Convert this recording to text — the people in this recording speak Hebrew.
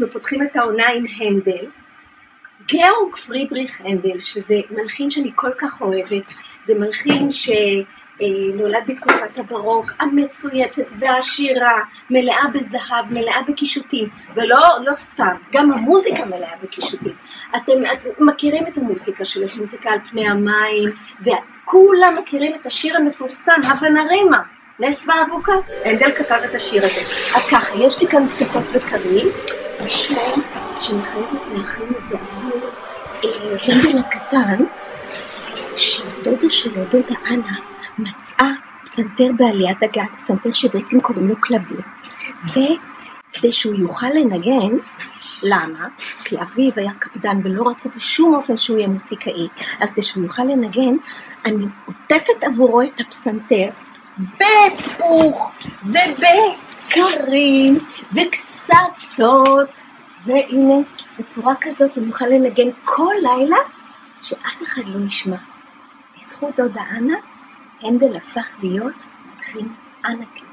אנחנו פותחים את העונה עם הנדל. גאורג פרידריך הנדל, שזה מלחין שאני כל כך אוהבת, זה מלחין שנולד בתקופת הברוק, המצויצת והעשירה, מלאה בזהב, מלאה בקישוטים, ולא לא סתם, גם המוזיקה מלאה בקישוטים. אתם, אתם מכירים את המוזיקה שלו, יש מוזיקה על פני המים, וכולם מכירים את השיר המפורסם, הבנרימה. נס ואבוקה, הנדל כתב את השיר הזה. אז ככה, יש לי כאן פסקות וקרים, משום שמחייב אותי להכין את זה עבור הנדל הקטן, שדודה שלו, דודה אנה, מצאה פסנתר בעליית הגן, פסנתר שבעצם קוראים לו כלבים. וכדי שהוא יוכל לנגן, למה? כי אביו היה קפדן ולא רצה בשום אופן שהוא יהיה מוסיקאי, אז כדי שהוא יוכל לנגן, אני עוטפת עבורו את הפסנתר בפוך ובקרים וקסטות והנה בצורה כזאת הוא יוכל לנגן כל לילה שאף אחד לא ישמע. בזכות דודה אנה הנדל הפך להיות מבחין ענקי.